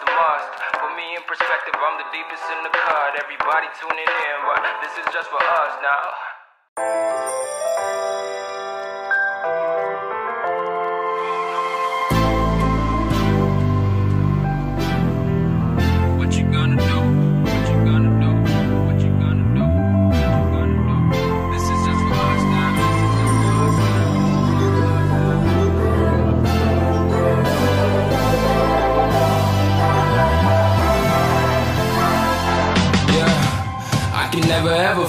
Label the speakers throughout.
Speaker 1: Is must. Put me in perspective, I'm the deepest in the cut. Everybody tuning in, but this is just for us now.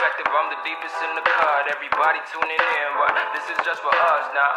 Speaker 1: Perspective, I'm the deepest in the cut. Everybody tuning in, but this is just for us now.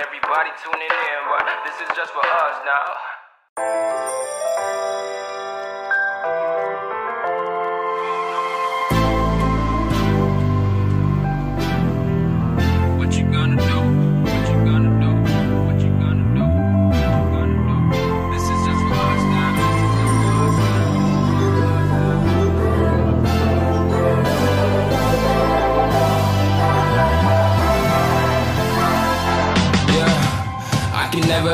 Speaker 1: Everybody tuning in, but this is just for us now.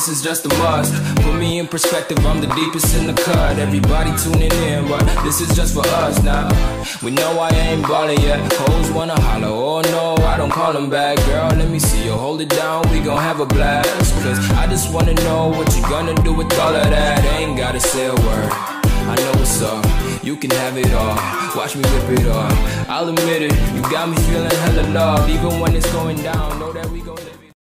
Speaker 1: This is just a must. Put me in perspective, I'm the deepest in the cut. Everybody tuning in, but this is just for us now. We know I ain't ballin' yet. Hoes wanna holler, oh no, I don't call them back. Girl, let me see you hold it down, we gon' have a blast. Cause I just wanna know what you gonna do with all of that. Ain't gotta say a word. I know what's up, you can have it all. Watch me rip it off. I'll admit it, you got me feeling hella love. Even when it's going down, know that we gon'